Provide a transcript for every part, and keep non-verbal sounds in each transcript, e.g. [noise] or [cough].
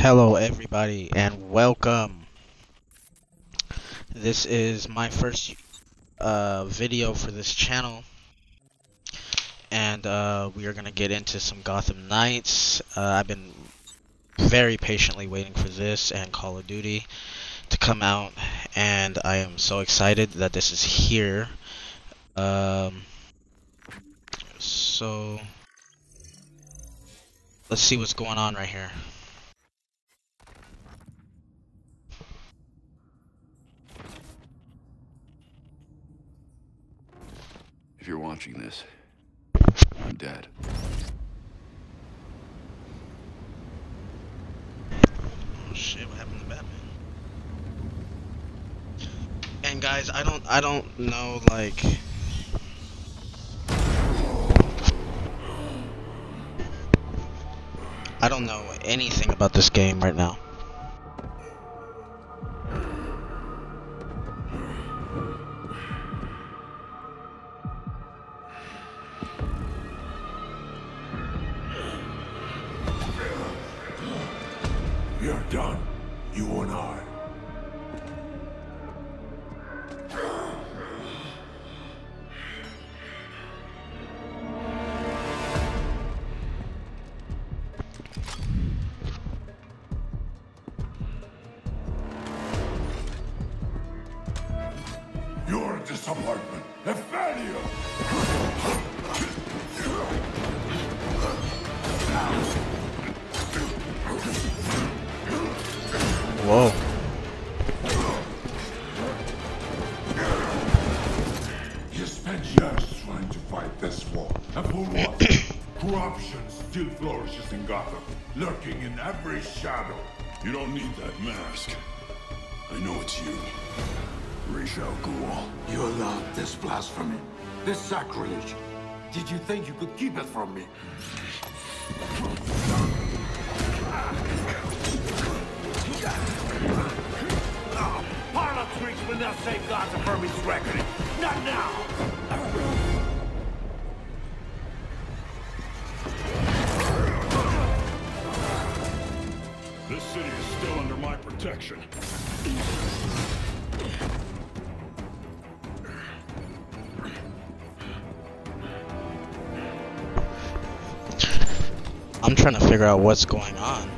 Hello, everybody, and welcome. This is my first uh, video for this channel, and uh, we are going to get into some Gotham Knights. Uh, I've been very patiently waiting for this and Call of Duty to come out, and I am so excited that this is here. Um, so, let's see what's going on right here. You're watching this, I'm dead. Oh shit, what happened to Batman? And guys, I don't I don't know like I don't know anything about this game right now. Think you could keep it from me? Harlem Creeks will not Gotham from his reckoning. Not now! Figure out what's going on.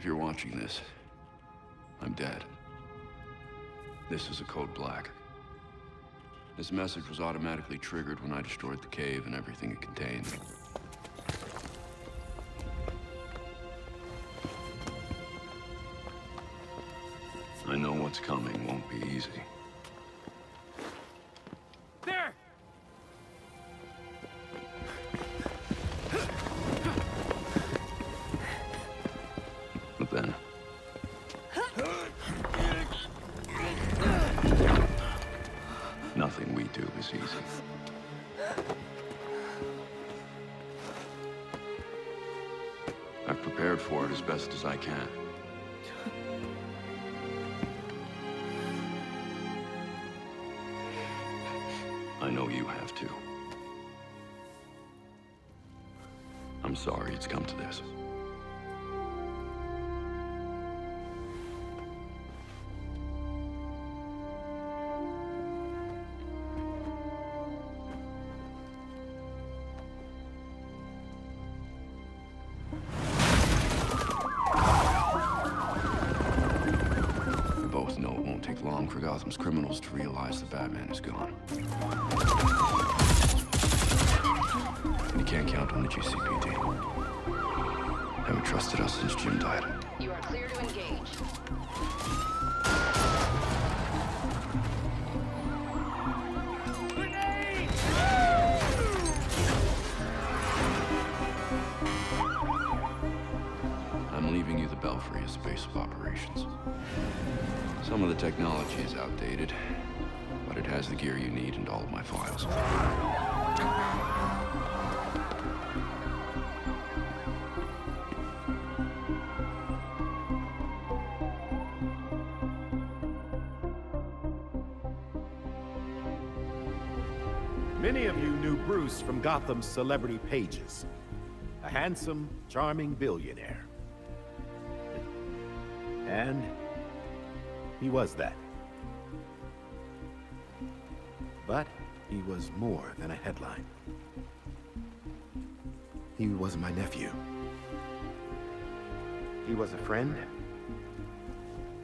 If you're watching this, I'm dead. This is a code black. This message was automatically triggered when I destroyed the cave and everything it contained. Nothing we do is easy. I've prepared for it as best as I can. From Gotham's celebrity pages. A handsome, charming billionaire. And he was that. But he was more than a headline. He was my nephew. He was a friend,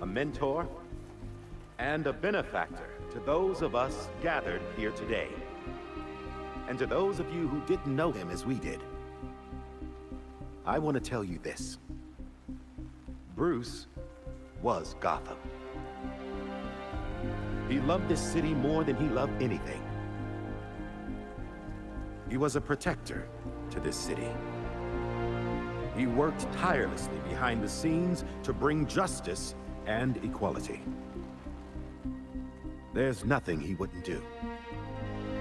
a mentor, and a benefactor to those of us gathered here today. And to those of you who didn't know him as we did, I want to tell you this. Bruce was Gotham. He loved this city more than he loved anything. He was a protector to this city. He worked tirelessly behind the scenes to bring justice and equality. There's nothing he wouldn't do.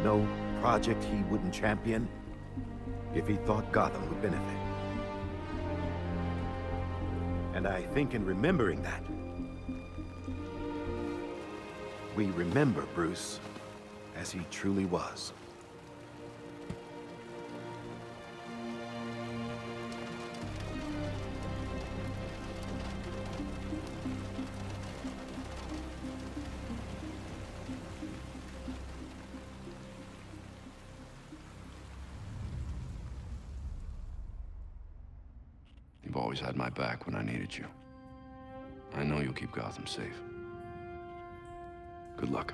No project he wouldn't champion if he thought Gotham would benefit. And I think in remembering that, we remember Bruce as he truly was. Gotham safe. Good luck.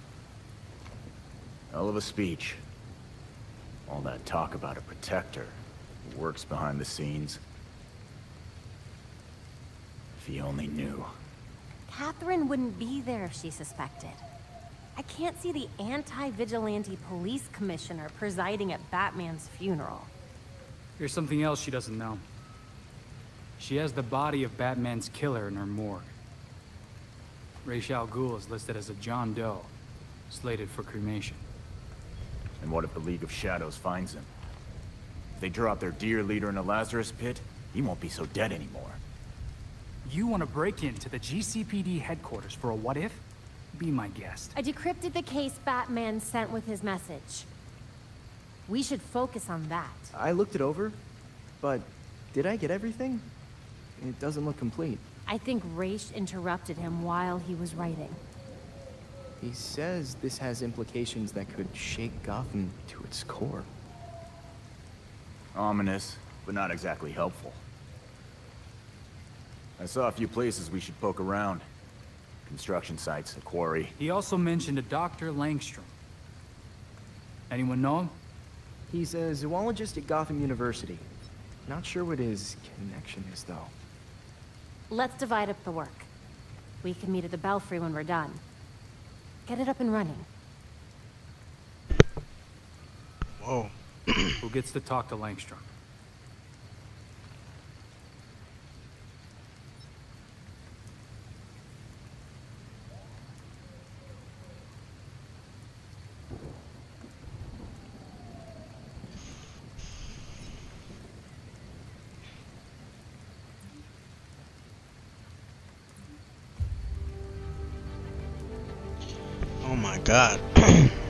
Hell of a speech. All that talk about a protector who works behind the scenes. If he only knew. Catherine wouldn't be there if she suspected. I can't see the anti-vigilante police commissioner presiding at Batman's funeral. Here's something else she doesn't know. She has the body of Batman's killer in her morgue. Ra's al Ghul is listed as a John Doe, slated for cremation. And what if the League of Shadows finds him? If they drop their dear leader in a Lazarus pit, he won't be so dead anymore. You want to break into the GCPD headquarters for a what if? Be my guest. I decrypted the case Batman sent with his message. We should focus on that. I looked it over, but did I get everything? It doesn't look complete. I think Ra's interrupted him while he was writing. He says this has implications that could shake Gotham to its core. Ominous, but not exactly helpful. I saw a few places we should poke around. Construction sites, a quarry. He also mentioned a Dr. Langstrom. Anyone know him? He's a zoologist at Gotham University. Not sure what his connection is, though. Let's divide up the work. We can meet at the Belfry when we're done. Get it up and running. Whoa. [clears throat] Who gets to talk to Langstrom? God. [clears throat]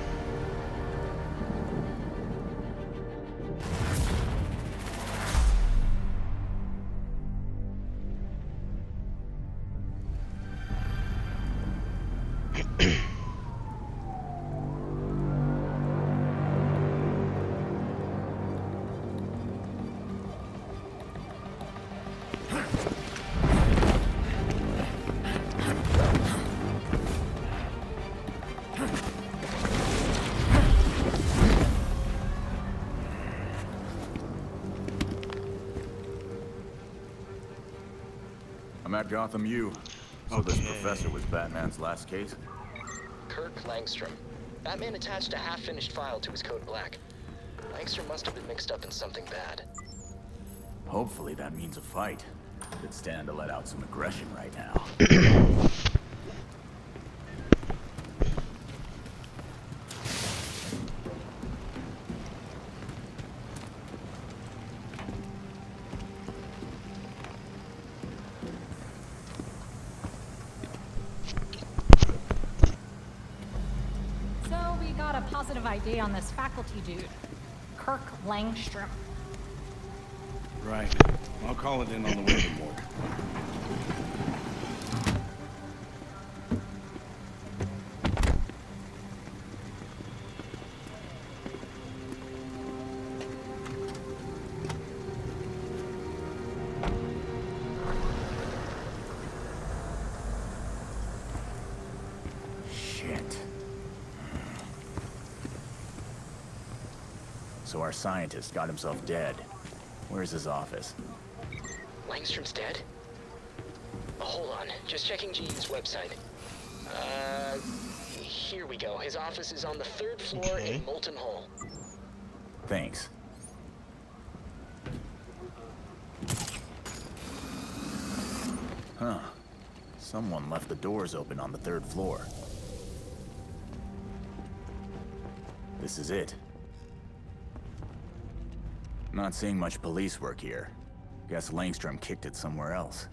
I'm at Gotham U. So this professor was Batman's last case? Kirk Langstrom. Batman attached a half-finished file to his code black. Langstrom must have been mixed up in something bad. Hopefully that means a fight. Could stand to let out some aggression right now. [clears throat] on this faculty dude, Kirk Langstrom. Right. I'll call it in on the way to morgue. Our scientist got himself dead. Where's his office? Langstrom's dead? Oh, hold on. Just checking GU's website. Uh, here we go. His office is on the third floor Okay. in Molten Hall. Thanks. Huh. Someone left the doors open on the third floor. This is it. Not seeing much police work here. Guess Langstrom kicked it somewhere else.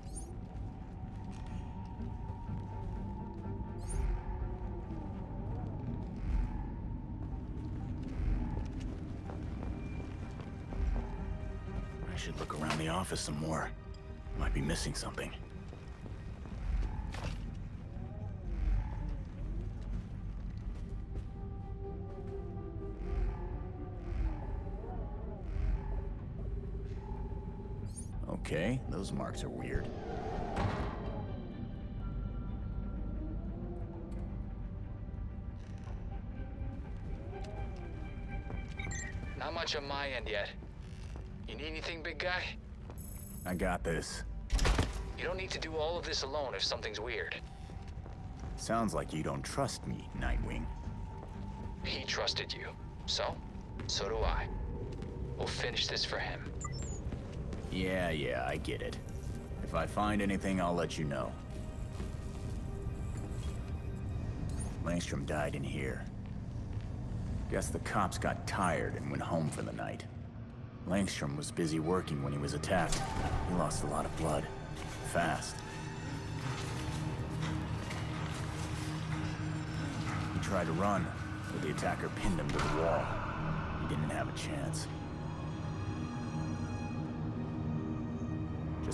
I should look around the office some more. Might be missing something. Okay, those marks are weird. Not much on my end yet. You need anything, big guy? I got this. You don't need to do all of this alone if something's weird. Sounds like you don't trust me, Nightwing. He trusted you. So, so do I. We'll finish this for him. Yeah, yeah, I get it. If I find anything, I'll let you know. Langstrom died in here. Guess the cops got tired and went home for the night. Langstrom was busy working when he was attacked. He lost a lot of blood. Fast. He tried to run, but the attacker pinned him to the wall. He didn't have a chance.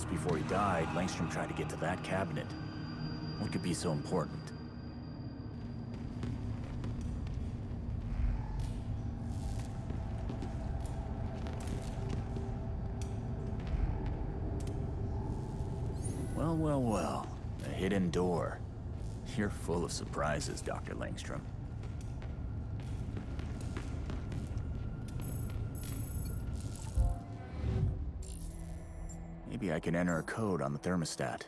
Just before he died, Langstrom tried to get to that cabinet. What could be so important? Well, well, well. A hidden door. You're full of surprises, Dr. Langstrom. I can enter a code on the thermostat.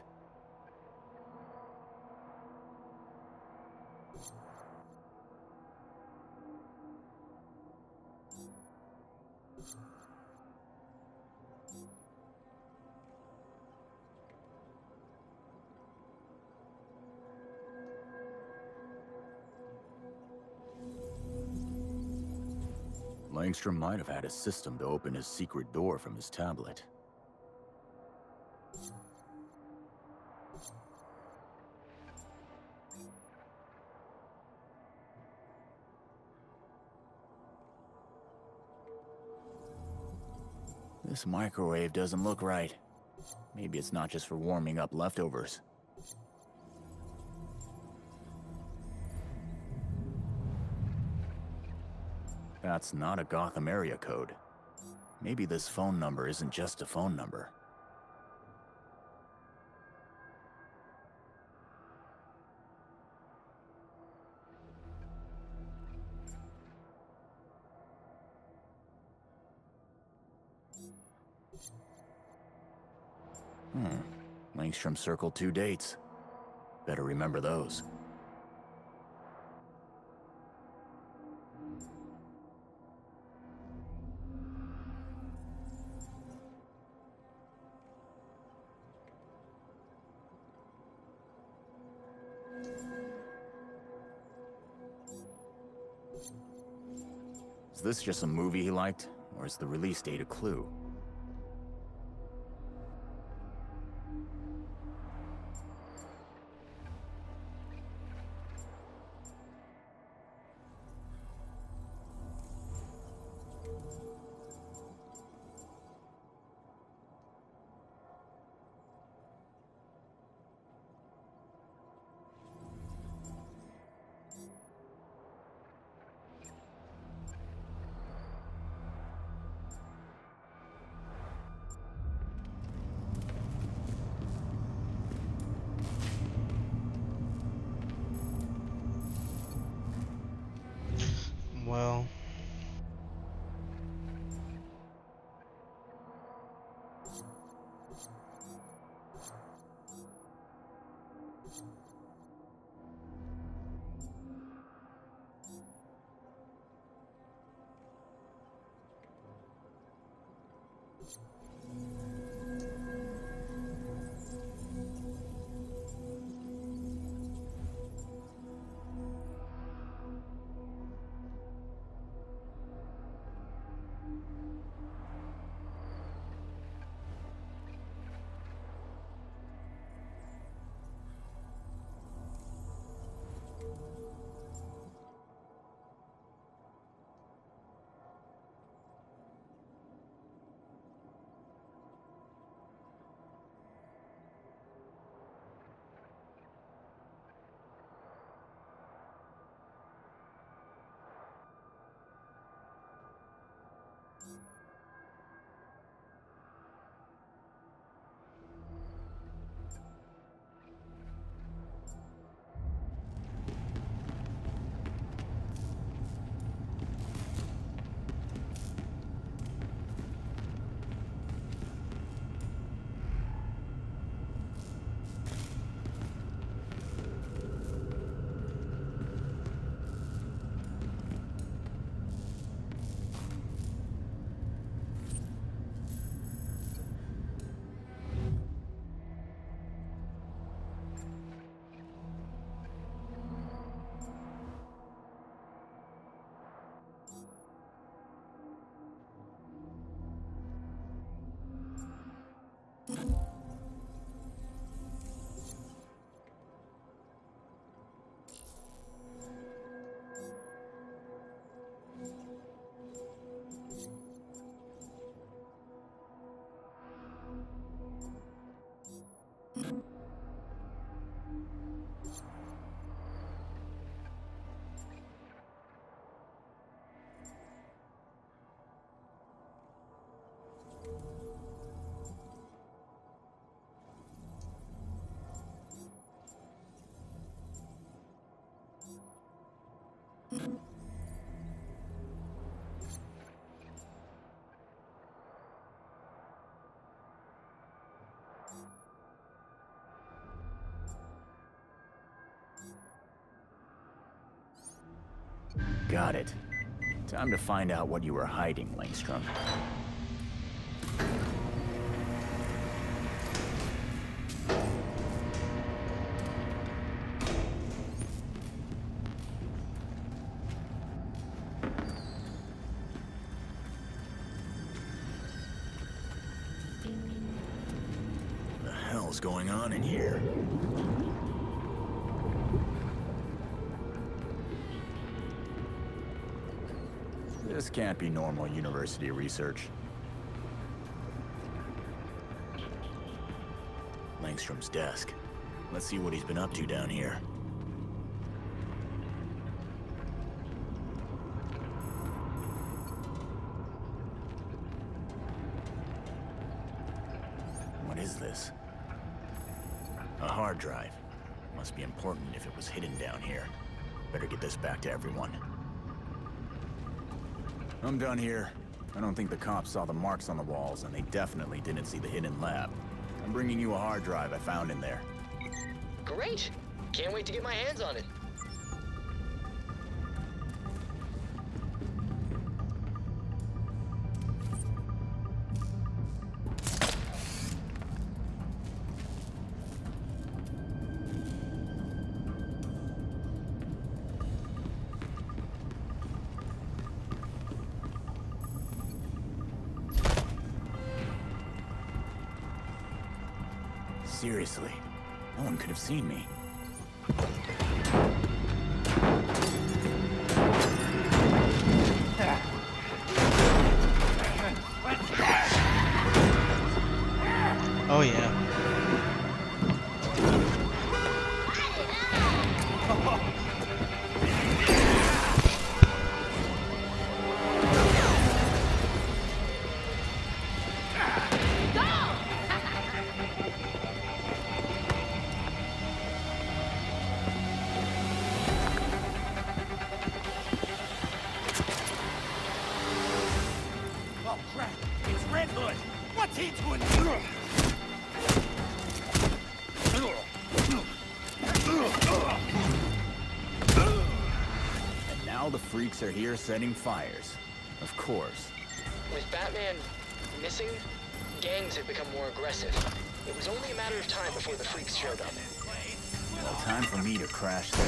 Langstrom might have had a system to open his secret door from his tablet. This microwave doesn't look right. Maybe it's not just for warming up leftovers. That's not a Gotham area code. Maybe this phone number isn't just a phone number. Langstrom circled two dates. Better remember those. Is this just a movie he liked, or is the release date a clue? Well, Got it. Time to find out what you were hiding, Langstrom. This can't be normal university research. Langstrom's desk. Let's see what he's been up to down here. What is this? A hard drive. Must be important if it was hidden down here. Better get this back to everyone. I'm done here. I don't think the cops saw the marks on the walls, and they definitely didn't see the hidden lab. I'm bringing you a hard drive I found in there. Great! Can't wait to get my hands on it. Setting fires. Of course. With Batman missing, gangs have become more aggressive. It was only a matter of time before the freaks showed up. Well, time for me to crash their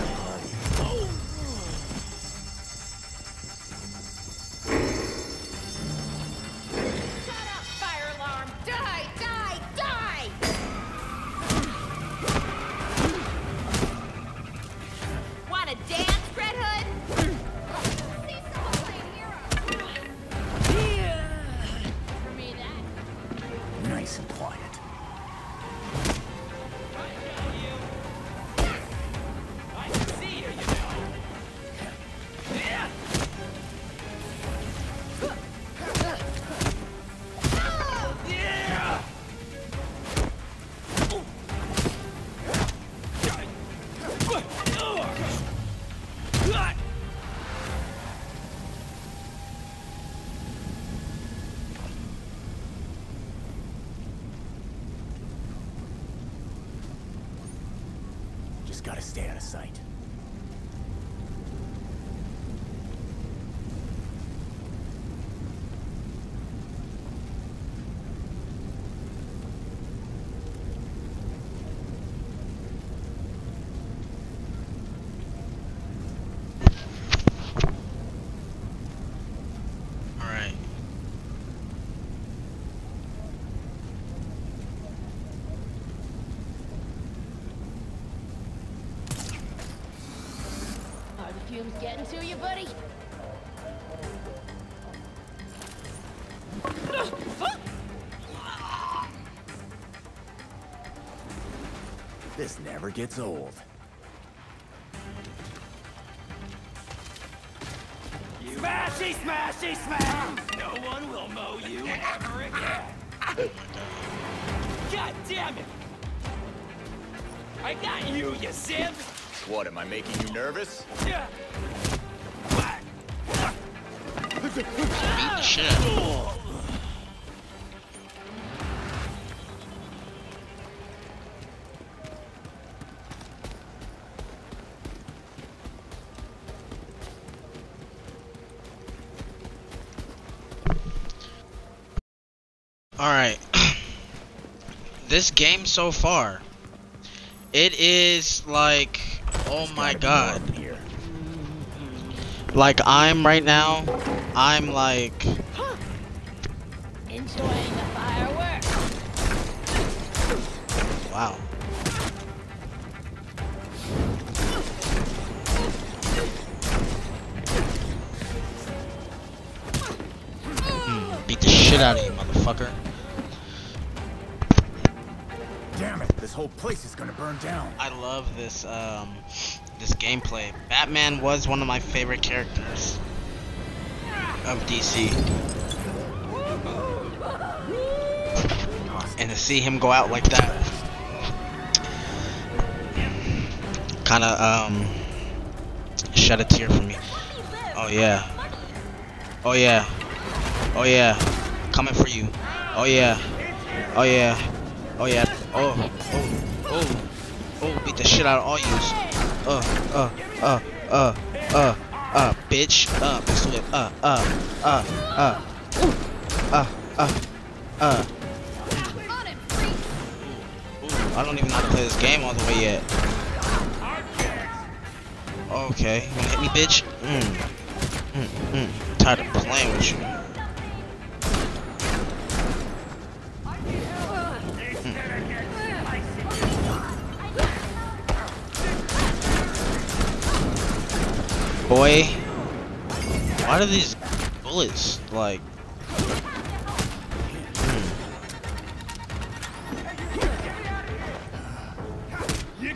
sight. Alright. Are fumes getting to you, buddy? This never gets old. Smashy, smashy, smash! No one will mow you ever again. God damn it! I got you, you simp! What, am I making you nervous? Beat the shit out of him. Alright. this game so far, it is like, oh my god. Like I'm right now, I'm like, Enjoying the fireworks. wow. Hmm, beat the shit out of you, motherfucker. Damn it, this whole place is gonna burn down. I love this um this gameplay. Batman was one of my favorite characters of DC. And to see him go out like that kind of um shed a tear for me. Oh yeah. Oh yeah. Oh yeah. Coming for you. Oh yeah. Oh yeah. Oh yeah. Oh. Oh. Oh. Oh. Beat the shit out of all yous. Uh. Uh. Uh. Uh. Uh. Uh. Bitch. Uh. Do it. Uh. Uh. Uh. Uh. Uh. Uh. Uh. I don't even know how to play this game all the way yet. Okay, you wanna hit me, bitch? Mm. Mm, mm. Tired of playing with you. Boy, why do these bullets like? Do.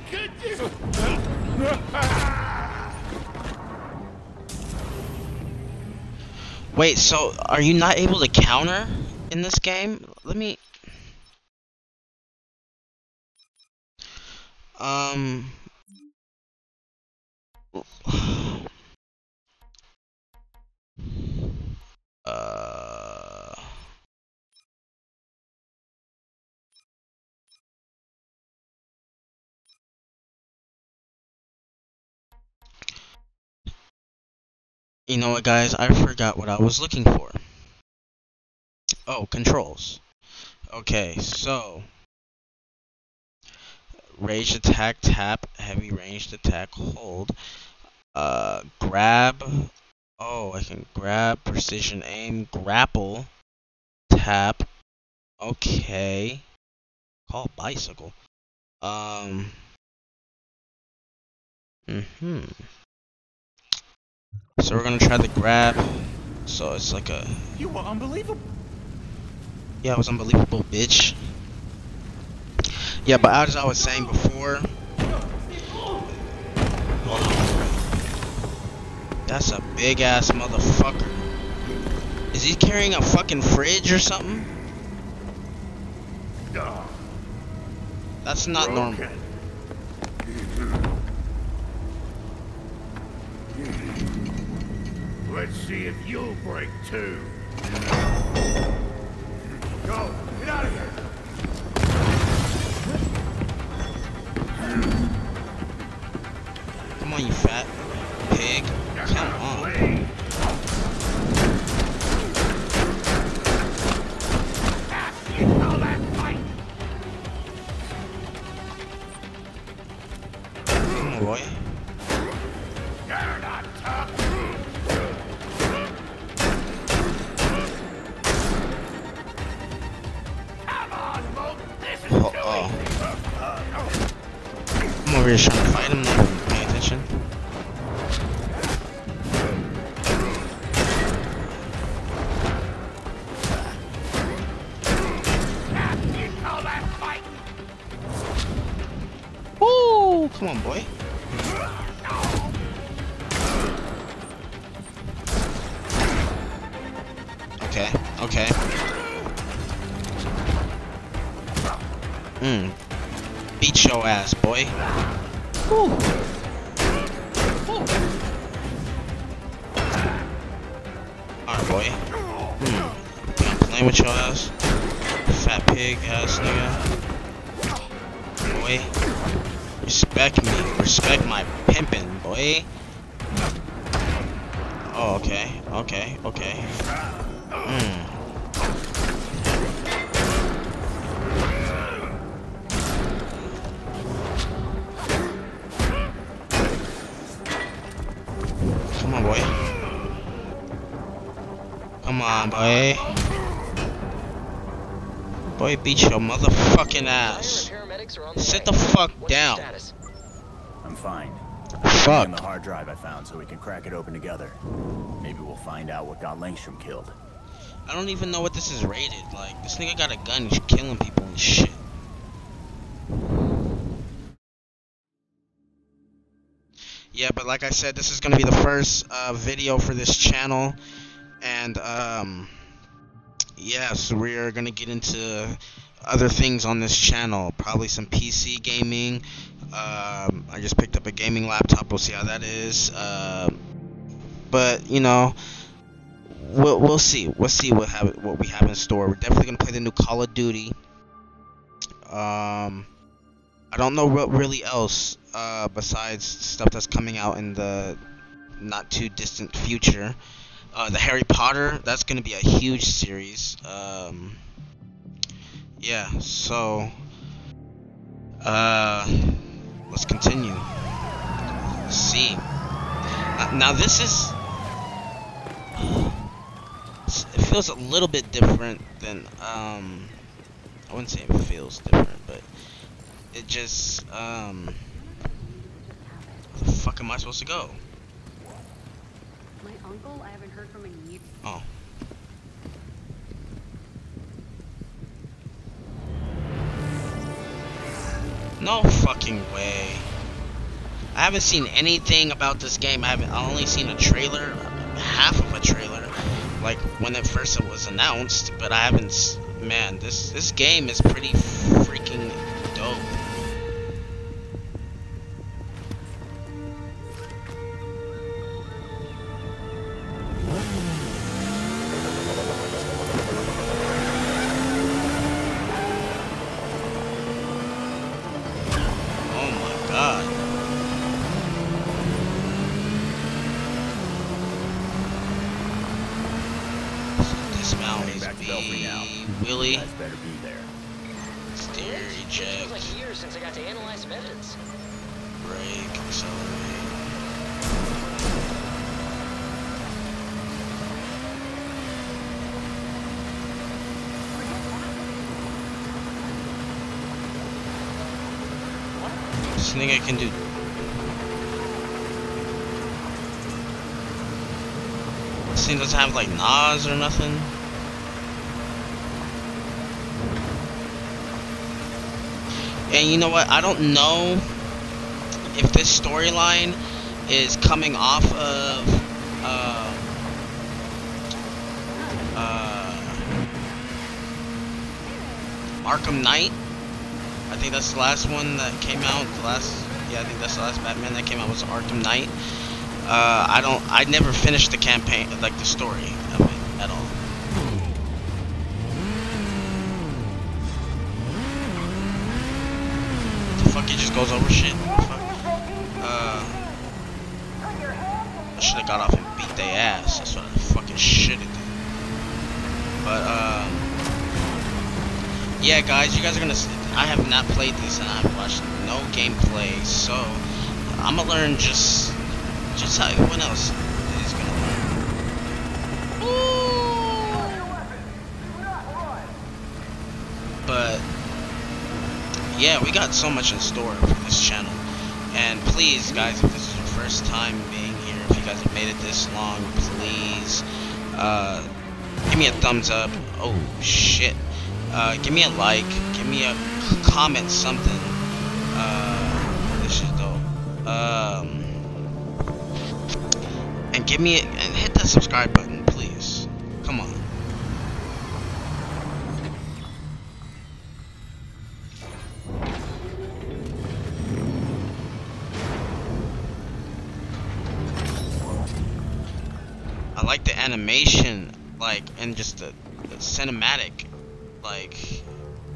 Wait, so are you not able to counter in this game? Let me... Um... Uh... You know what, guys? I forgot what I was looking for. Oh, controls. Okay, so... Ranged attack, tap, heavy ranged attack, hold. Uh, grab. Oh, I can grab, precision aim, grapple, tap. Okay. Call bicycle. Um. Mm-hmm. So we're gonna try the grab. So it's like a. You were unbelievable. Yeah, it was unbelievable, bitch. Yeah, but as I was saying before, that's a big ass motherfucker. Is he carrying a fucking fridge or something? That's not normal. Let's see if you'll break too. Go! Get out of here! Come on, you fat pig. Come on. Boy. Oh, oh. I'm over here trying to fight him, not pimpin', boy. Oh, okay. Okay. Okay. Hmm. Come on, boy. Come on, boy. Boy, beat your motherfucking ass. Sit the fuck down. I'm fine fucked. On the hard drive I found, so we can crack it open together. Maybe we'll find out what got Langstrom killed. I don't even know what this is rated. Like, this nigga got a gun, he's killing people and shit. Yeah, but like I said, this is gonna be the first uh, video for this channel, and um, yes, we're gonna get into other things on this channel. Probably some PC gaming. Um, I just picked up a gaming laptop. We'll see how that is. Uh, but you know, we'll we'll see. We'll see what have what we have in store. We're definitely gonna play the new Call of Duty. Um, I don't know what really else uh, besides stuff that's coming out in the not too distant future. Uh, the Harry Potter, that's to be a huge series. Um, yeah, so uh, let's continue. Let's see. Uh, now this is it feels a little bit different than um I wouldn't say it feels different, but it just um where the fuck am I supposed to go? My uncle, I haven't heard from in years. Oh. No fucking way. I haven't seen anything about this game. I haven't I only seen a trailer, half of a trailer, like when it first was announced, but I haven't man, this this game is pretty freaking now. B. Willie. Guys better be there. Steer Feels eject. like years since I got to analyze some evidence. Brake. Accelerate. This nigga can do. This thing doesn't have like Nas or nothing. And you know what? I don't know if this storyline is coming off of uh, uh, Arkham Knight. I think that's the last one that came out. The last, yeah, I think that's the last Batman that came out was Arkham Knight. Uh, I don't, I never finished the campaign, like the story goes over shit. Uh, I should have got off and beat their ass. That's what I fucking should have done. But um, yeah, guys, you guys are gonna. I have not played this and I have watched no gameplay, so I'm gonna learn just just how everyone else is gonna learn. But yeah, we got so much in store for this channel. And please, guys, if this is your first time being here, if you guys have made it this long, please uh, give me a thumbs up. Oh shit! Uh, give me a like. Give me a comment, something. Uh, this is dope. Um, and give me a, and hit that subscribe button, please. Animation, like, and just the, the cinematic, like,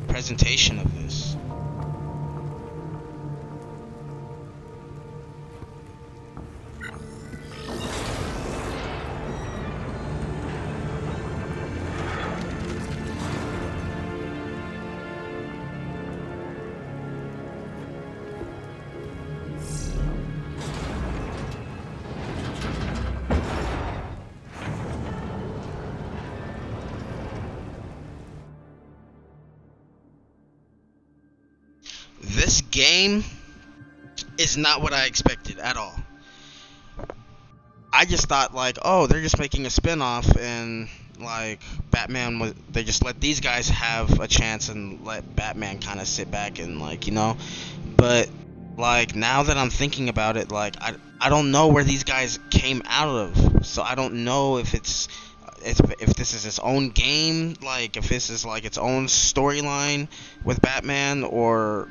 presentation of this. This not what I expected at all. I just thought like, oh, they're just making a spin-off and like Batman was they just let these guys have a chance and let Batman kind of sit back and like, you know, but like now that I'm thinking about it, like I I don't know where these guys came out of, so I don't know if it's if, if this is its own game, like if this is like its own storyline with Batman, or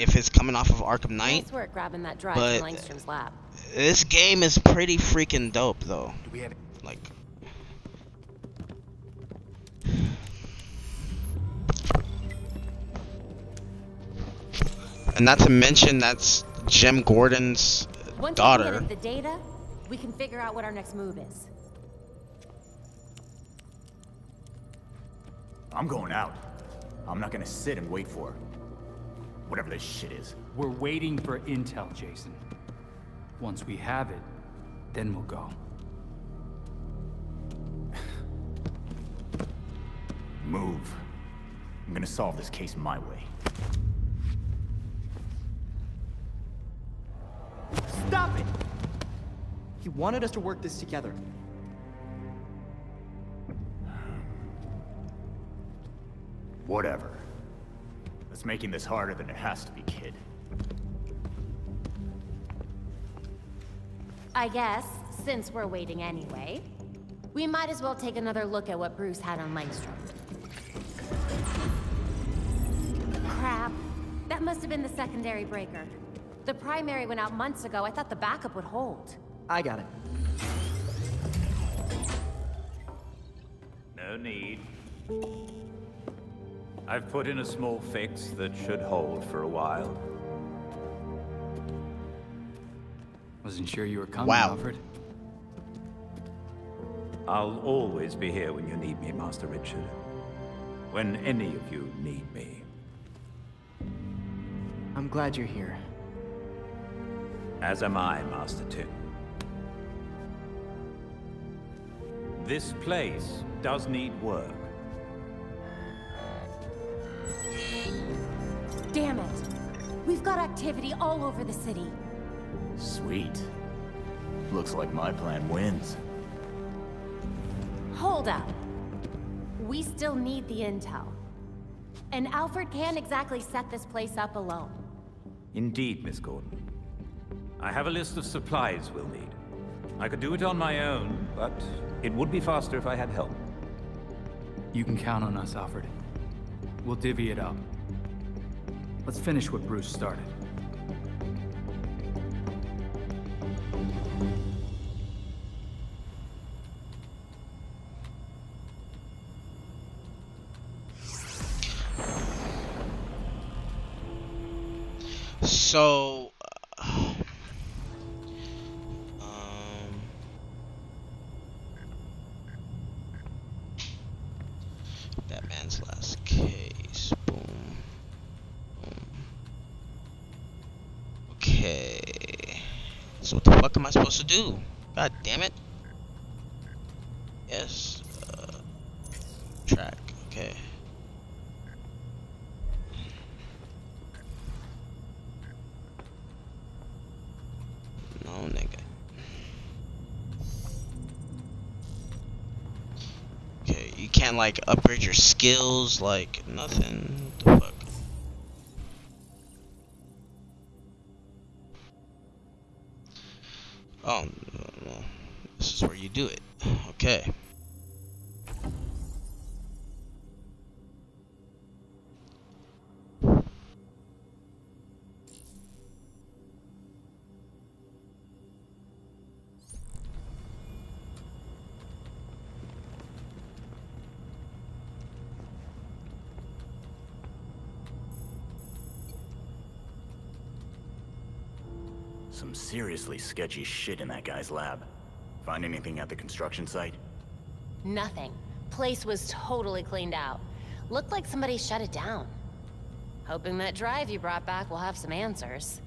if it's coming off of Arkham Knight. Nice work grabbing that drive But- from Langstrom's lab. This game is pretty freaking dope, though. Do we have Like, and not to mention that's Jim Gordon's Once we can daughter. get at the data, we can figure out what our next move is. I'm going out. I'm not gonna sit and wait for whatever this shit is. We're waiting for intel, Jason. Once we have it, then we'll go. [sighs] Move. I'm gonna solve this case my way. Stop it! He wanted us to work this together. Whatever. It's making this harder than it has to be, kid. I guess, since we're waiting anyway, we might as well take another look at what Bruce had on Langstrom. Crap. That must have been the secondary breaker. The primary went out months ago. I thought the backup would hold. I got it. No need. I've put in a small fix that should hold for a while. Wasn't sure you were coming, Wow. Alfred. I'll always be here when you need me, Master Richard. When any of you need me. I'm glad you're here. As am I, Master Tim. This place does need work. Damn it! We've got activity all over the city. Sweet. Looks like my plan wins. Hold up. We still need the intel. And Alfred can't exactly set this place up alone. Indeed, Miss Gordon. I have a list of supplies we'll need. I could do it on my own, but it would be faster if I had help. You can count on us, Alfred. We'll divvy it up. Let's finish what Bruce started. So, do? God damn it. Yes. Uh, track. Okay. No, nigga. Okay, you can't like upgrade your skills, like nothing. Oh, no. This is where you do it. [sighs] Okay. Seriously sketchy shit in that guy's lab. Find anything at the construction site? Nothing. Place was totally cleaned out. Looked like somebody shut it down. Hoping that drive you brought back will have some answers.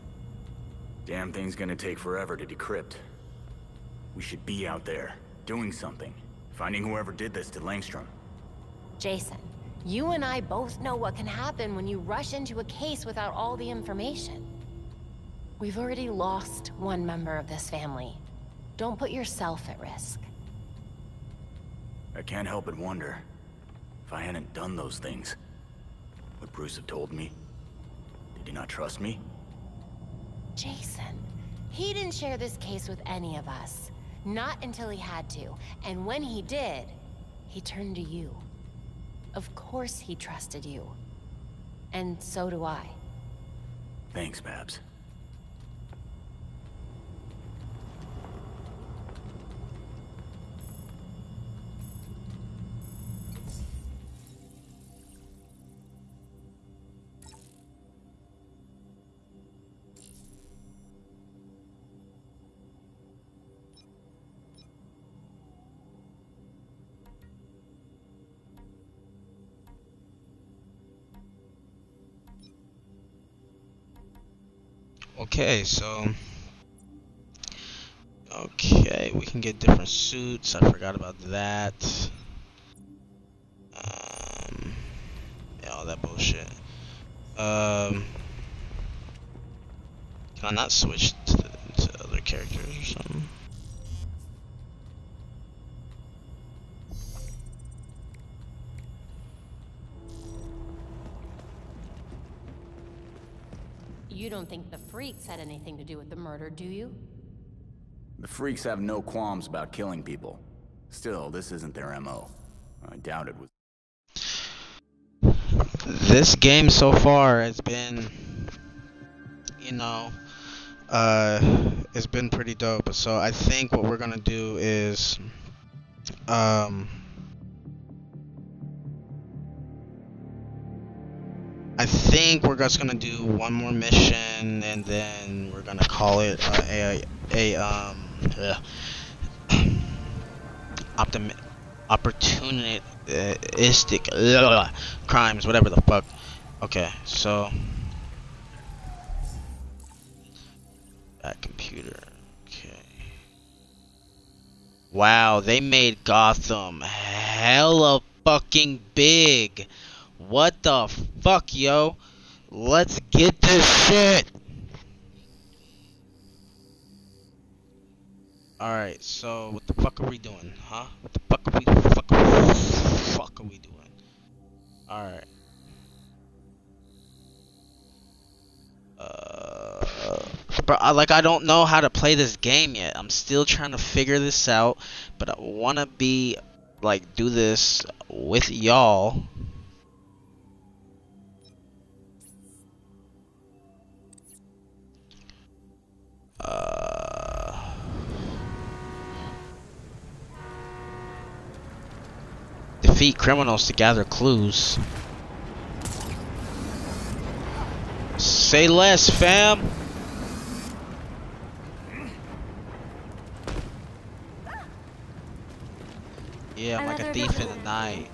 Damn thing's gonna take forever to decrypt. We should be out there, doing something. Finding whoever did this to Langstrom. Jason, you and I both know what can happen when you rush into a case without all the information. We've already lost one member of this family. Don't put yourself at risk. I can't help but wonder, if I hadn't done those things, would Bruce have told me? Did he not trust me? Jason. He didn't share this case with any of us. Not until he had to. And when he did, he turned to you. Of course he trusted you. And so do I. Thanks, Babs. Okay, so okay, we can get different suits. I forgot about that. Um, yeah, all that bullshit. Um, can I not switch to, to other characters or something? You don't think the freaks had anything to do with the murder, do you? The freaks have no qualms about killing people. Still, this isn't their MO. I doubt it was. This game so far has been, you know, uh, it's been pretty dope. So I think what we're gonna do is, um, I think we're just gonna do one more mission and then we're gonna call it uh, a a um uh, [clears throat] optim opportunistic uh, crimes, whatever the fuck. Okay, so that computer. Okay. Wow, they made Gotham hella fucking big. What the fuck, yo? Let's get this shit. Alright, so what the fuck are we doing, huh? What the fuck are we fuck, fuck are we doing? Alright. Uh, bro, I, like I don't know how to play this game yet. I'm still trying to figure this out, but I want to be like do this with y'all. Uh, defeat criminals to gather clues. Say less, fam. Yeah, I'm like a thief in the night.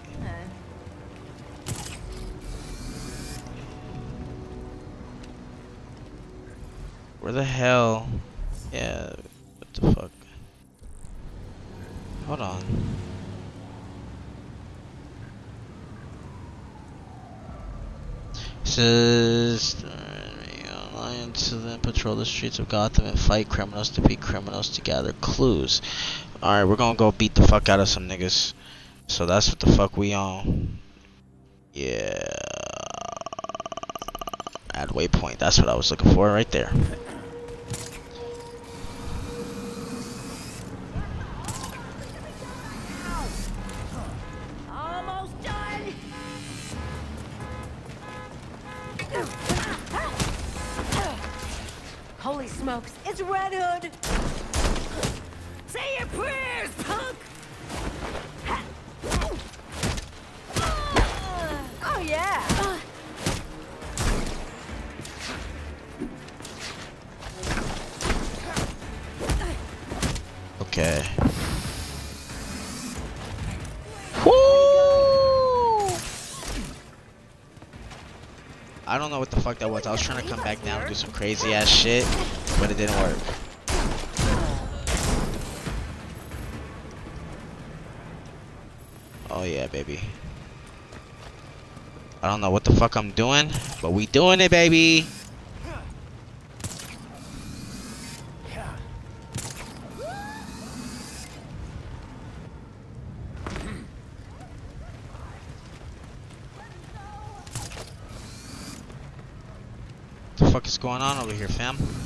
Where the hell? Yeah, what the fuck? Hold on. Says online to then patrol the streets of Gotham and fight criminals to beat criminals to gather clues. Alright, we're gonna go beat the fuck out of some niggas. So that's what the fuck we on. Yeah. Add waypoint. That's what I was looking for right there. I was trying to come back down and do some crazy ass shit, but it didn't work. Oh yeah, baby. I don't know what the fuck I'm doing, but we doing it, baby. Fam?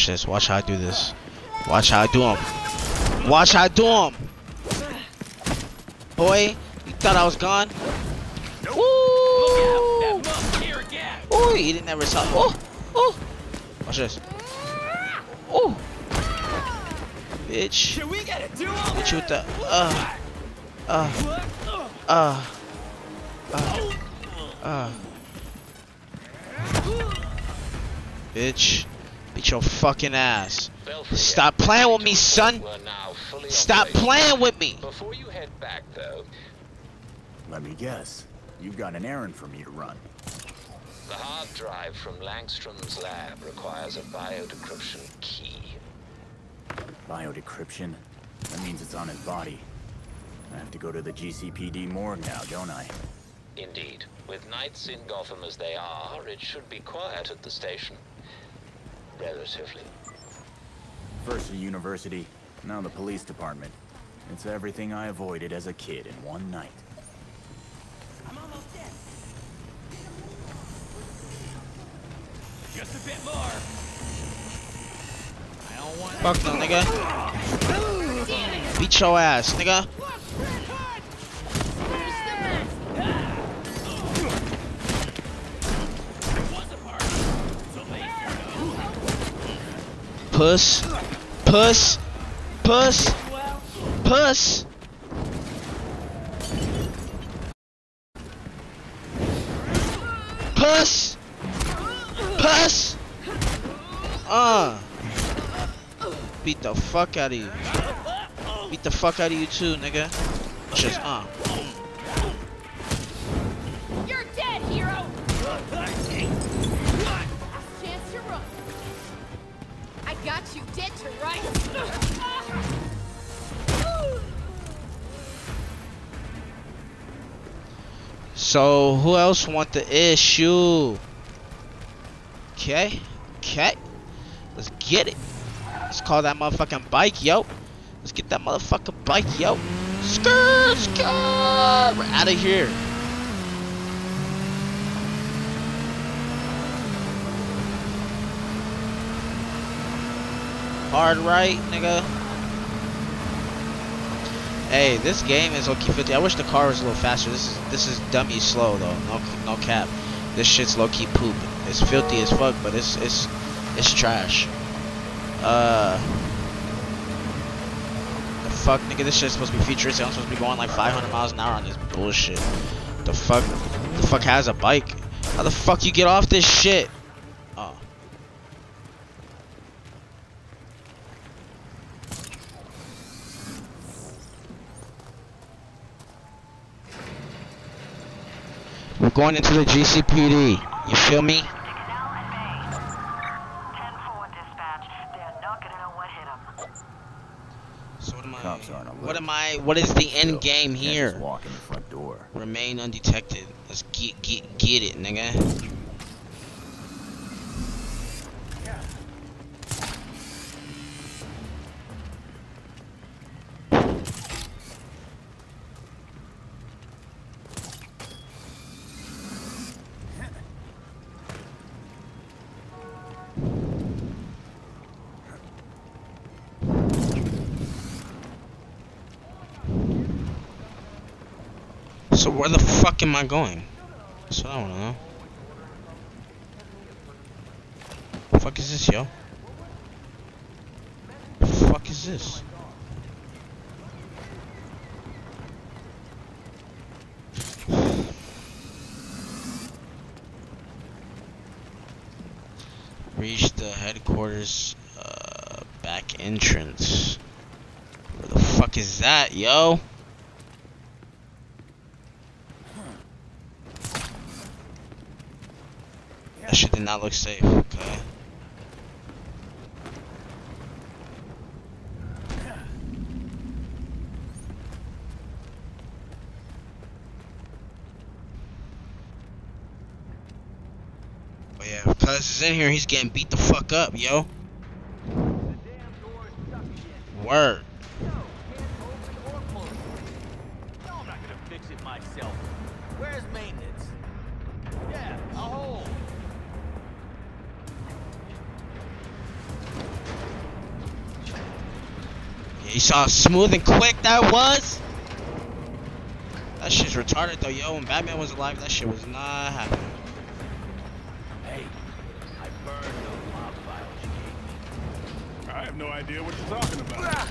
Watch this. Watch how I do this. Watch how I do him. Watch how I do him. Boy, you thought I was gone? Ooh. Ooh, he didn't ever saw. Oh, oh. Watch this. Oh. Bitch. Should we get a duel? Bitch with the. Uh. Uh. Uh. Uh. Uh. Bitch. Beat your fucking ass. Stop playing with me, son. Stop playing with me. Before you head back, though, Let me guess. You've got an errand for me to run. the hard drive from Langstrom's lab requires a biodecryption key. Biodecryption? That means it's on his body. I have to go to the GCPD morgue now, don't I? Indeed. With nights in Gotham as they are, it should be quiet at the station. Relatively. First the university, now the police department. It's everything I avoided as a kid in one night. Just a bit more. I don't want Fuck no, nigga. Beat your ass, nigga. Puss. Puss. Puss. Puss. Puss. Puss. Uh. Beat the fuck out of you. Beat the fuck out of you too, nigga. Just uh. So who else want the issue? Okay, okay. Let's get it. Let's call that motherfucking bike, yo. Let's get that motherfucking bike, yo. Skirt, skirt. We're out of here. Hard right, nigga. Hey, this game is low-key 50. I wish the car was a little faster. This is this is dummy slow though. No no cap. This shit's low-key poop. It's filthy as fuck, but it's it's it's trash. Uh the fuck nigga this shit's supposed to be futuristic. I'm supposed to be going like 500 miles an hour on this bullshit. The fuck the fuck has a bike? How the fuck you get off this shit? We're going into the GCPD. You feel me? So what am I? Cops aren't alert. What am I? What is the end game here? walk in the front door. Remain undetected. Let's get get get it, nigga. Fuck am I going? That's what I wanna know. The fuck is this, yo? The fuck is this? Reach the headquarters uh, back entrance. Where the fuck is that, yo? shit did not look safe, okay? Yeah, if Pez is in here, he's getting beat the fuck up, yo. Word. Where's maintenance? Yeah, a hole. You saw how smooth and quick that was? That shit's retarded though, yo. When Batman was alive, that shit was not happening. Hey, I burned those mob files you gave me. I have no idea what you're talking about.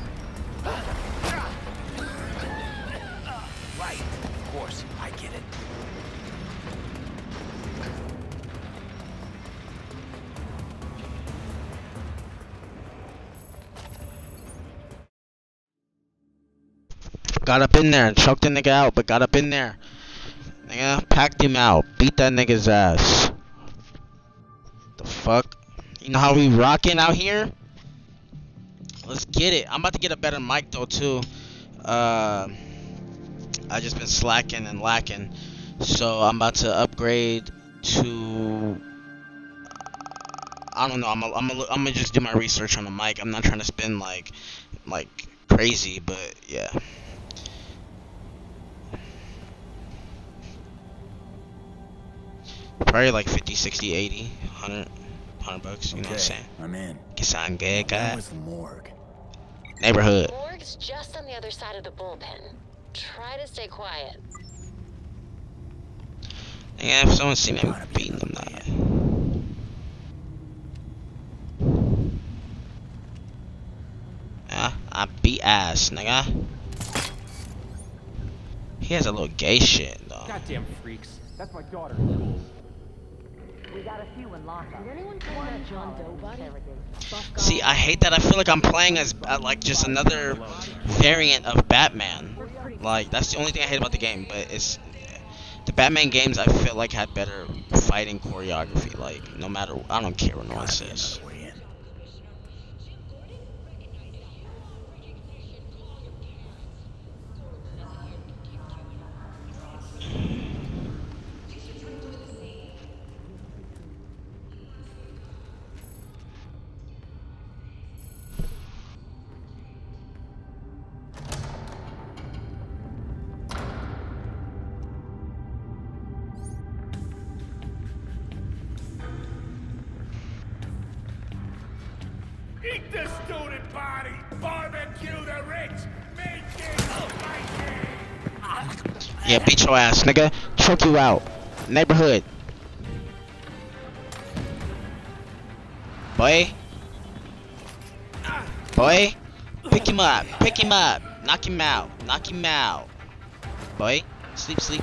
Got up in there and choked the nigga out, but got up in there. Nigga, packed him out. Beat that nigga's ass. The fuck? You know how we rocking out here? Let's get it. I'm about to get a better mic though too. Uh, I just been slacking and lacking, so I'm about to upgrade to. I don't know. I'm gonna just do my research on the mic. I'm not trying to spend like like crazy, but yeah. Probably like 50, 60, 80, 100, 100 bucks, you know what I'm saying? I'm in. Kisan Where Geka. was the morgue? Neighborhood. Morgue's just on the other side of the bullpen. Try to stay quiet. Yeah, if someone see me, I'm beating them now. Yeah, I beat ass, nigga. He has a little gay shit, though. Goddamn freaks. That's my daughter. We See, I hate that. I feel like I'm playing as uh, like just another variant of Batman. Like that's the only thing I hate about the game. But it's the Batman games. I feel like had better fighting choreography. Like no matter, I don't care what no one says. Yeah, beat your ass, nigga. Choke you out. Neighborhood. Boy. Boy. Pick him up. Pick him up. Knock him out. Knock him out. Boy. Sleep, sleep.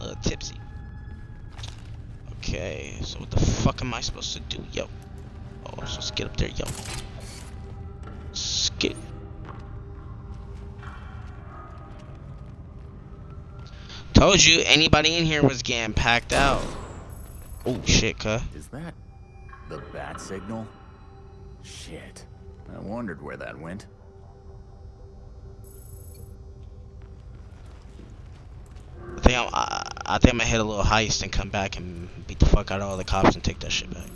A little tipsy. Okay, so what the fuck am I supposed to do? Yo. Oh, I'm supposed to get up there, yo. Told you, anybody in here was getting packed out. Oh shit, cuh. Is that the bat signal? Shit. I wondered where that went. I think I'm, I, I think I'm gonna hit a little heist and come back and beat the fuck out of all the cops and take that shit back.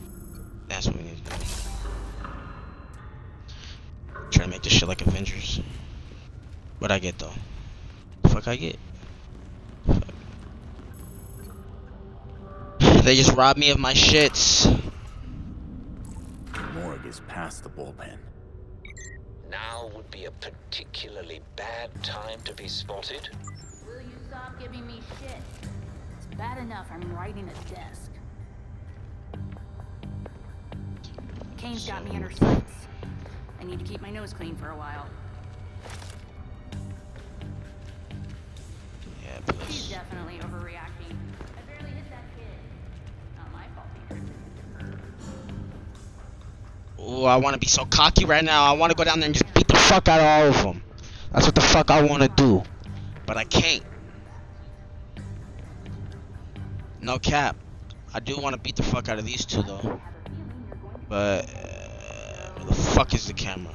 That's what we need to do. Try to make this shit like Avengers. What I get though? The fuck I get? Fuck. [laughs] They just robbed me of my shits. The morgue is past the bullpen. Now would be a particularly bad time to be spotted. Will you stop giving me shit? It's bad enough I'm writing a desk. Kane's got me in her sights. I need to keep my nose clean for a while. Yeah, She's definitely overreacting. I barely hit that kid. Not my fault either. Ooh, I want to be so cocky right now. I want to go down there and just beat the fuck out of all of them. That's what the fuck I want to do. But I can't. No cap. I do want to beat the fuck out of these two though. But uh, where the fuck is the camera?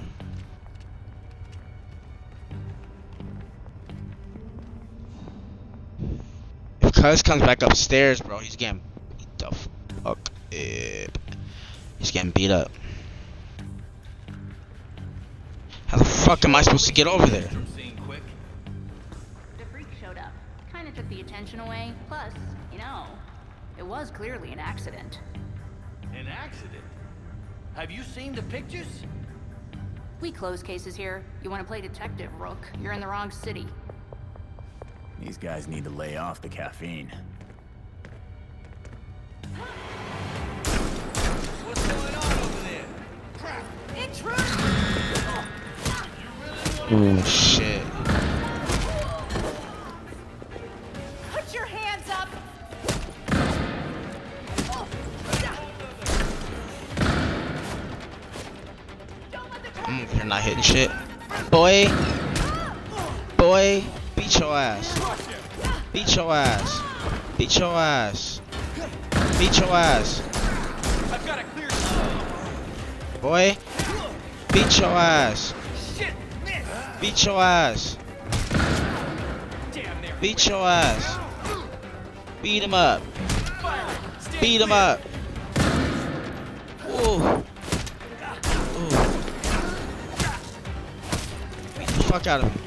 If Cuz comes back upstairs, bro, he's getting the fuck up. He's getting beat up. How the fuck am I supposed to get over there? The freak showed up. Kinda took the attention away. Plus, you know, it was clearly an accident. An accident? Have you seen the pictures? We close cases here. You want to play detective, Rook? You're in the wrong city. These guys need to lay off the caffeine. What's going on over there? Crap! Intruder! Oh shit. Put your hands up! Mm, I'm over here not hitting shit. Boy. Boy. Beat your ass. Beat your ass. Beat your ass. Beat your ass. I've got a clear Boy. Beat your ass. Beat your ass. Beat your ass. Beat him up. Beat him up. Ooh. Ooh. Beat the fuck out of him.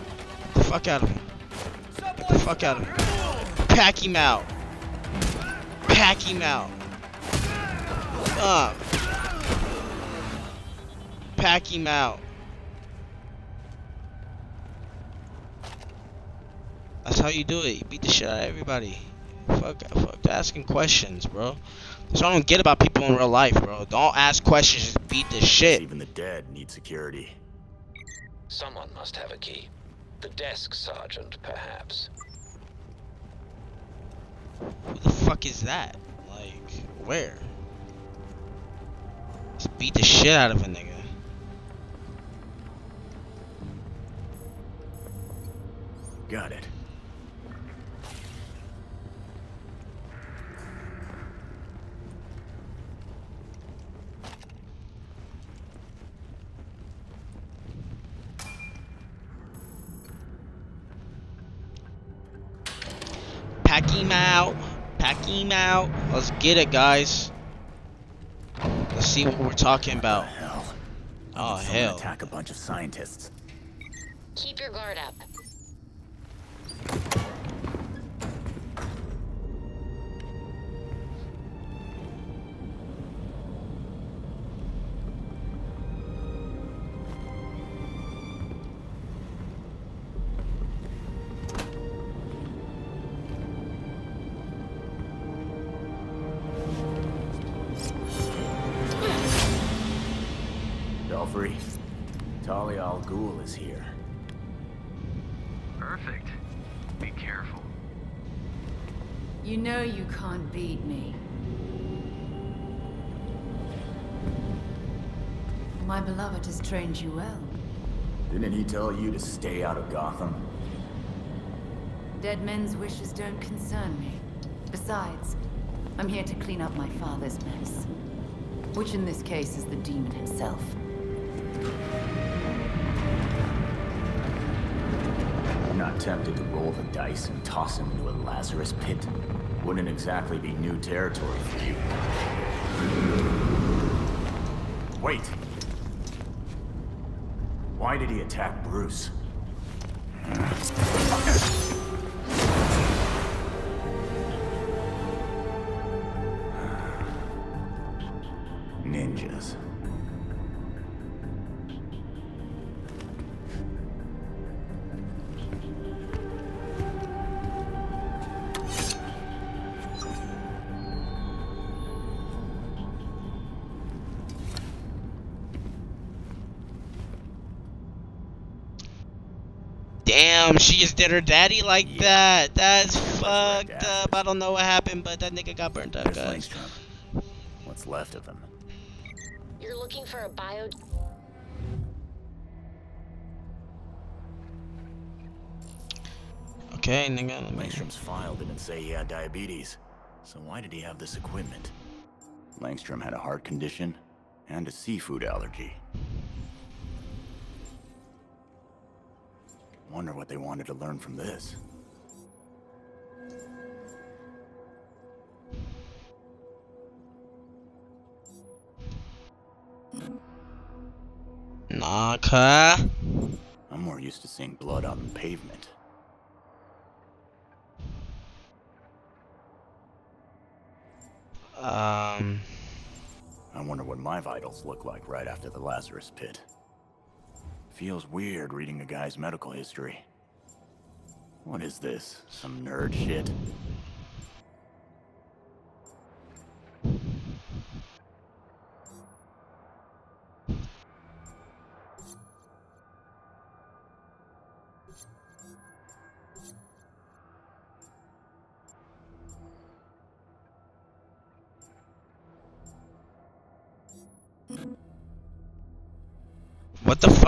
Get the fuck out of him. Get the fuck out of him. Pack him out. Pack him out. Uh. Pack him out. That's how you do it. You beat the shit out of everybody. Fuck, fuck asking questions, bro. That's what I don't get about people in real life, bro. Don't ask questions, just beat the shit. Even the dead need security. Someone must have a key. The desk sergeant, perhaps. Who the fuck is that? Like, where? Just beat the shit out of a nigga. Got it. Pack him out. Pack him out. Let's get it, guys. Let's see what we're talking about. Hell. Oh, hell. attack a bunch of scientists. Has trained you well. Didn't he tell you to stay out of Gotham? Dead men's wishes don't concern me. Besides, I'm here to clean up my father's mess. Which in this case is the demon himself. I'm not tempted to roll the dice and toss him into a Lazarus pit. Wouldn't exactly be new territory for you. Wait! Why did he attack Bruce? Damn, she just did her daddy like that. That's fucked up. I don't know what happened, but that nigga got burnt up, guys. What's left of him? You're looking for a bio... Okay, nigga. Let me... Langstrom's file didn't say he had diabetes. So why did he have this equipment? Langstrom had a heart condition and a seafood allergy. Wonder what they wanted to learn from this. Naka? I'm more used to seeing blood on the pavement. Um... I wonder what my vitals look like right after the Lazarus pit. Feels weird reading a guy's medical history. What is this? Some nerd shit?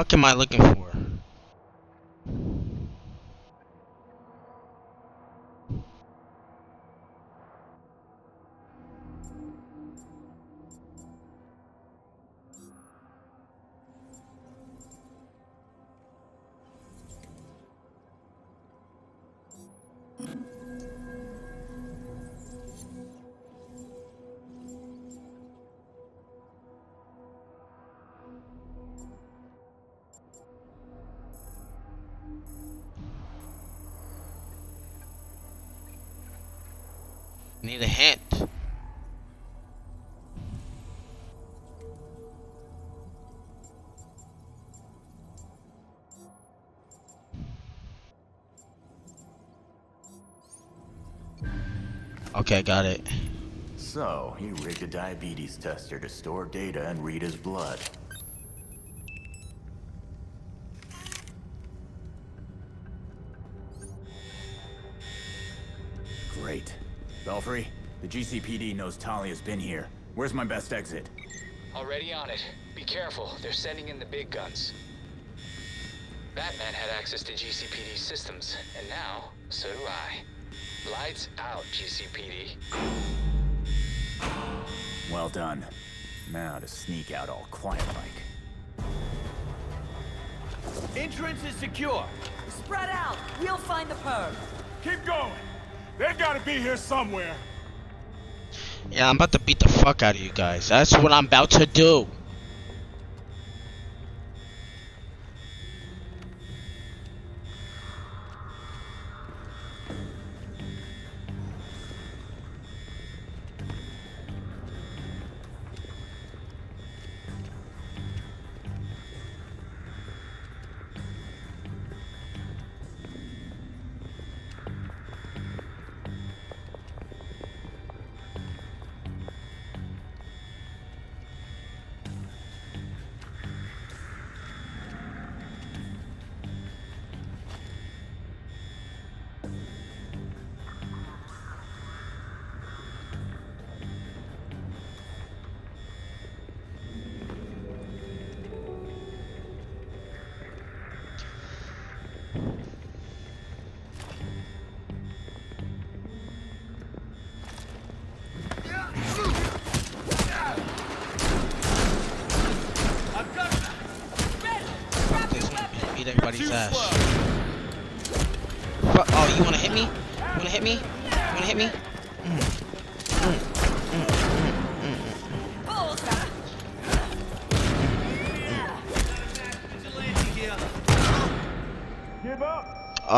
Fuck am I looking for? Okay, got it. So, he rigged a diabetes tester to store data and read his blood. Great. Belfry, the GCPD knows Talia's been here. Where's my best exit? Already on it. Be careful, they're sending in the big guns. Batman had access to GCPD systems, and now, so do I. Lights out, GCPD. Well done. Now to sneak out all quiet-like. Entrance is secure. Spread out. We'll find the perp. Keep going. They've gotta be here somewhere. Yeah, I'm about to beat the fuck out of you guys. That's what I'm about to do.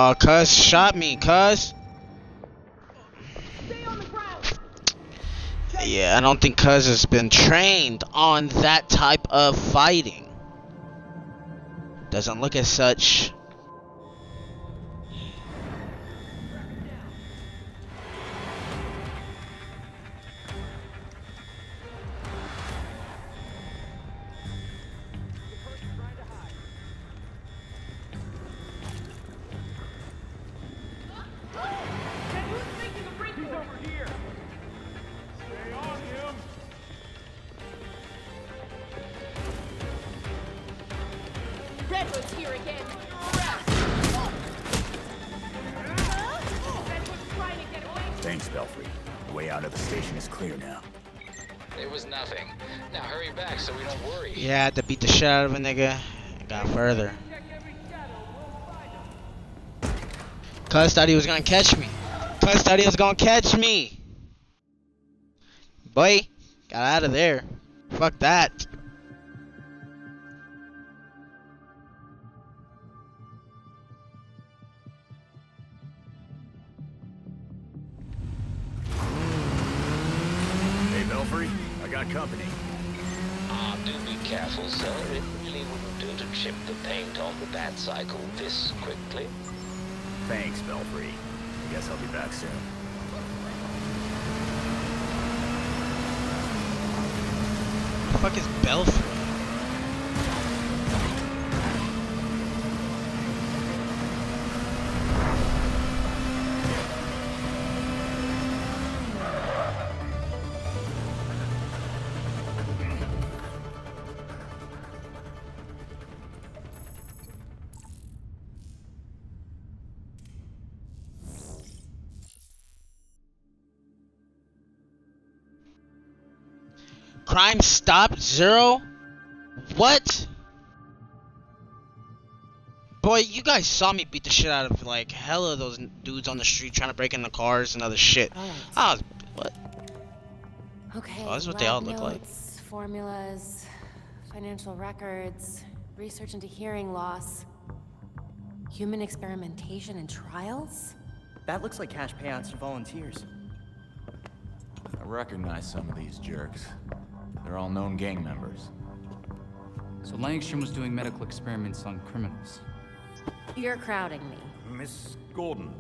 Uh, cuz shot me, cuz. Yeah, I don't think cuz has been trained on that type of fighting. Doesn't look as such. back so we don't worry. Yeah, I had to beat the shit out of a nigga. I got further. Cuz thought he was gonna catch me. Cuz thought he was gonna catch me. Boy, got out of there. Fuck that. I got company careful, sir. It really wouldn't do to chip the paint on the bat cycle this quickly. Thanks, Belfry. I Guess I'll be back soon. The fuck is Belfry? Crime stopped zero? What? Boy, you guys saw me beat the shit out of like hella those dudes on the street trying to break into cars and other shit. Oh, I was ah, what? Okay. Oh, that's what they all lab look like. notes, Formulas, financial records, research into hearing loss, human experimentation and trials. That looks like cash payouts to volunteers. I recognize some of these jerks. They're all known gang members. So Langstrom was doing medical experiments on criminals. You're crowding me. Miss Gordon.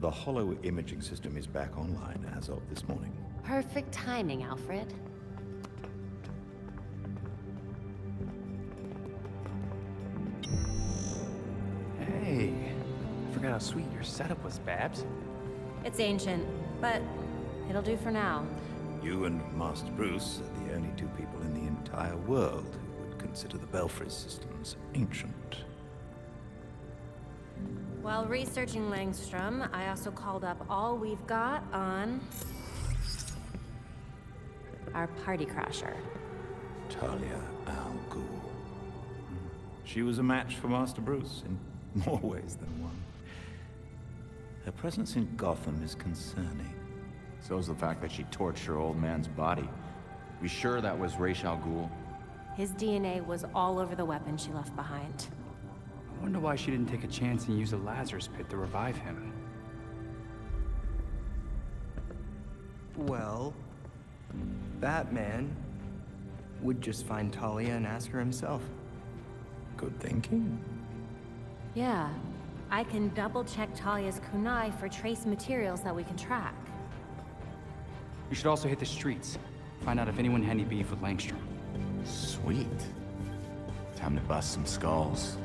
The hollow imaging system is back online as of this morning. Perfect timing, Alfred. Hey, I forgot how sweet your setup was, Babs. It's ancient, but it'll do for now. You and Master Bruce are the only two people in the entire world who would consider the Belfry systems ancient. While researching Langstrom, I also called up all we've got on our party crasher. Talia Al Ghul. She was a match for Master Bruce in [laughs] more ways than one. Her presence in Gotham is concerning. So's the fact that she torched her old man's body. We sure that was Ra's al Ghul? His DNA was all over the weapon she left behind. I wonder why she didn't take a chance and use the Lazarus pit to revive him. Well, Batman would just find Talia and ask her himself. Good thinking. Yeah, I can double check Talia's kunai for trace materials that we can track. You should also hit the streets. Find out if anyone had any beef with Langstrom. Sweet. Time to bust some skulls.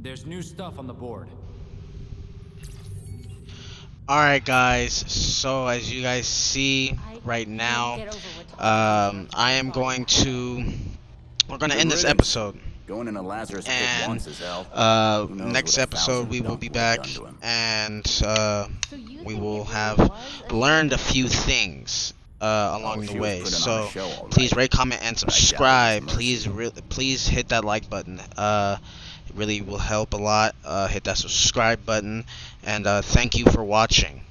There's new stuff on the board. Alright guys, so as you guys see right now, um, I am going to, we're going to end this episode. Going in a Lazarus pit And once is hell. uh, next episode we will be back done to him. and uh, we will have learned a few things uh, along Oh, the way. So a show, all please rate, comment, and But I doubt it was subscribe. Please, re- please hit that like button. Uh, it really will help a lot. Uh, hit that subscribe button, and uh, thank you for watching.